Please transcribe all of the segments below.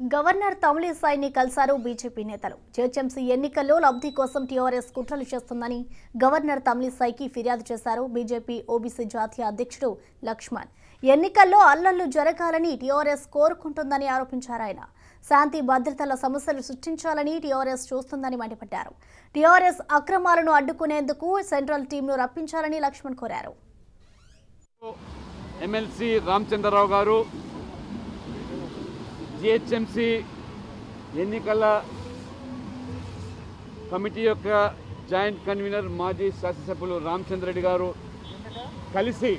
Governor తమిళిసాయిని కలిశారు BJP నేతలు. GHMC ఎన్నికల్లో లబ్ధి కోసం టీఆర్ఎస్ కుట్రలు చేస్తుందని గవర్నర్ తమిళిసాయికి ఫిర్యాదు చేశారు బీజేపీ ఓబీసీ జాతీయ అధ్యక్షుడు లక్ష్మణ్. ఎన్నికల్లో అల్లర్లు జరగాలని టీఆర్ఎస్ కోరుకుంటుందని ఆరోపించారు ఆయన. శాంతి భద్రతల సమస్యలు సృష్టించాలని టీఆర్ఎస్ చూస్తుందని మండిపడ్డారు. టీఆర్ఎస్ అక్రమాలను అడ్డుకునేందుకు సెంట్రల్ టీంను రప్పించాలని లక్ష్మణ్ కోరారు. ఎమ్మెల్సీ రామచంద్రరావు గారు జిహెచ్ఎంసి ఎన్నికల కమిటీ యొక్క జాయింట్ కన్వీనర్ మాజీ శాసనసభ్యులు రామచంద్రరెడ్డి గారు కలిసి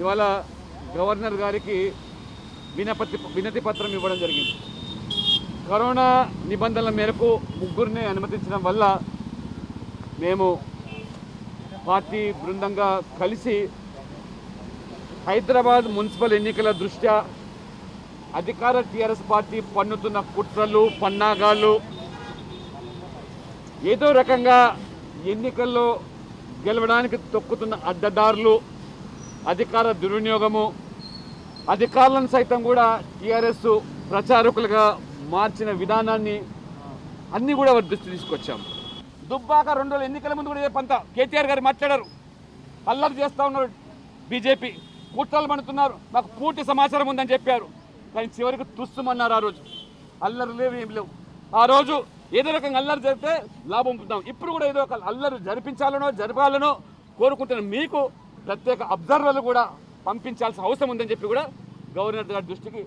ఇవాళ గవర్నర్ గారికి వినపతి వినతి పత్రం ఇవ్వడం జరిగింది. కరోనా నిబంధనల మేరకు ముగ్గురిని అనుమతించడం వల్ల మేము పార్టీ బృందంగా కలిసి హైదరాబాద్ మున్సిపల్ ఎన్నికల దృష్ట్యా అధికార టీఆర్ఎస్ పార్టీ పన్నుతున్న కుట్రలు పన్నాగాలు ఏదో రకంగా ఎన్నికల్లో గెలవడానికి తొక్కుతున్న అడ్డదారులు అధికార దుర్వినియోగము అధికారులను సైతం కూడా టీఆర్ఎస్ ప్రచారకులుగా మార్చిన విధానాన్ని అన్నీ కూడా వారి దృష్టి తీసుకొచ్చాం దుబ్బాక రెండు రోజుల ఎన్నికల ముందు కూడా చెప్పంత కేటీఆర్ గారు మాట్లాడారు. అల్లరి చేస్తా ఉన్నారు బీజేపీ. కుట్రలు పడుతున్నారు మాకు పూర్తి సమాచారం ఉందని చెప్పారు. కానీ చివరికి తుస్సుమన్నారు ఆ రోజు. అల్లరి లేవు ఏం లేవు. ఆ రోజు ఏదో రకంగా అల్లరి జరిపితే లాభం పొందుతాం. ఇప్పుడు కూడా ఏదో ఒక అల్లరి జరిపించాలనో జరపాలనో కోరుకుంటున్న మీకు ప్రత్యేక అబ్జర్వర్లు కూడా పంపించాల్సిన అవసరం ఉందని చెప్పి కూడా గవర్నర్ గారి దృష్టికి